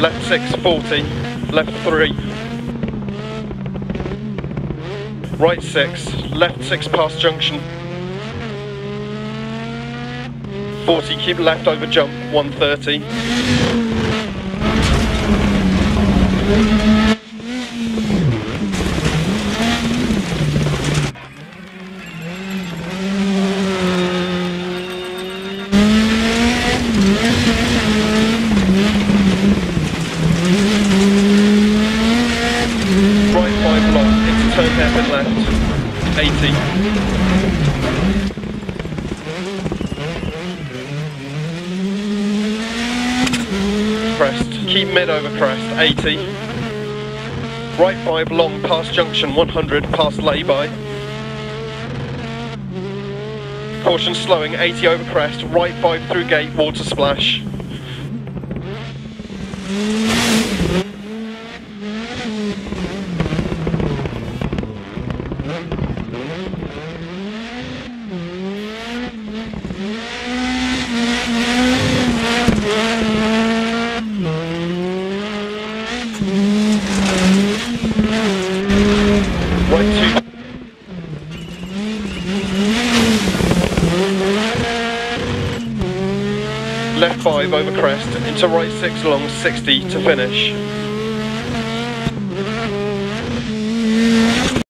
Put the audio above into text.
left 6, 40, left 3. Right 6, left 6 past junction. 40, keep left over jump, 130. Right 5 long, into turn left, 80. Crest, keep mid over crest, 80. Right 5 long past junction, 100 past lay-by. Caution slowing, 80 over crest, right 5 through gate, water splash. 2 Left 5 over crest, into right 6 long, 60 to finish.